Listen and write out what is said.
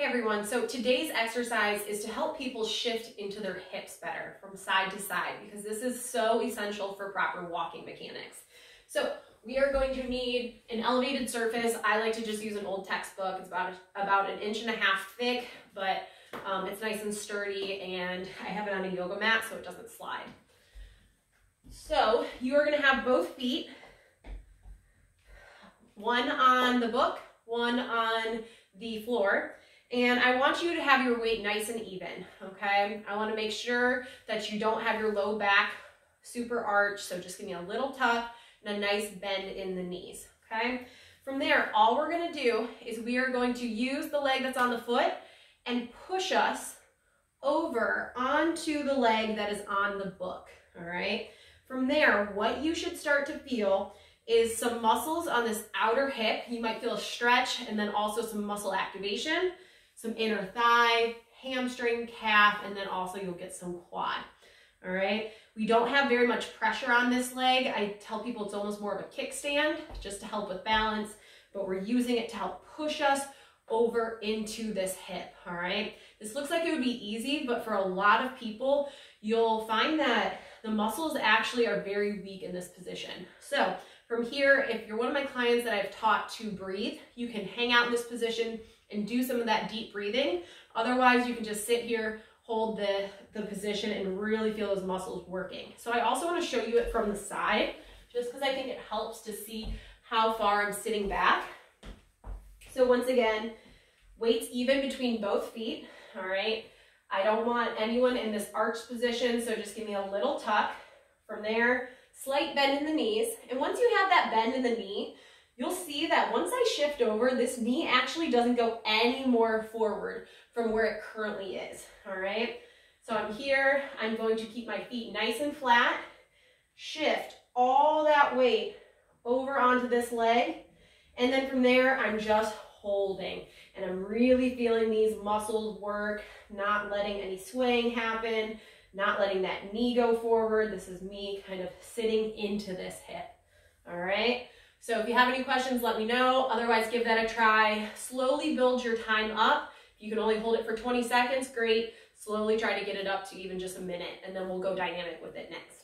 Hey everyone, so today's exercise is to help people shift into their hips better from side to side because this is so essential for proper walking mechanics. So we are going to need an elevated surface. I like to just use an old textbook. It's about, about an inch and a half thick, but um, it's nice and sturdy and I have it on a yoga mat so it doesn't slide. So you are gonna have both feet, one on the book, one on the floor. And I want you to have your weight nice and even, okay? I wanna make sure that you don't have your low back super arch, so just give me a little tuck and a nice bend in the knees, okay? From there, all we're gonna do is we are going to use the leg that's on the foot and push us over onto the leg that is on the book, all right? From there, what you should start to feel is some muscles on this outer hip. You might feel a stretch and then also some muscle activation, some inner thigh, hamstring, calf, and then also you'll get some quad. All right. We don't have very much pressure on this leg. I tell people it's almost more of a kickstand just to help with balance, but we're using it to help push us over into this hip, all right? This looks like it would be easy, but for a lot of people, you'll find that the muscles actually are very weak in this position. So from here, if you're one of my clients that I've taught to breathe, you can hang out in this position and do some of that deep breathing. Otherwise, you can just sit here, hold the, the position and really feel those muscles working. So I also wanna show you it from the side, just because I think it helps to see how far I'm sitting back. So once again, weights even between both feet, all right? I don't want anyone in this arched position, so just give me a little tuck. From there, slight bend in the knees. And once you have that bend in the knee, you'll see that once I shift over, this knee actually doesn't go any more forward from where it currently is, all right? So I'm here, I'm going to keep my feet nice and flat, shift all that weight over onto this leg, and then from there, I'm just holding. And I'm really feeling these muscles work, not letting any swaying happen, not letting that knee go forward. This is me kind of sitting into this hip. All right. So if you have any questions, let me know. Otherwise, give that a try. Slowly build your time up. If you can only hold it for 20 seconds, great. Slowly try to get it up to even just a minute, and then we'll go dynamic with it next.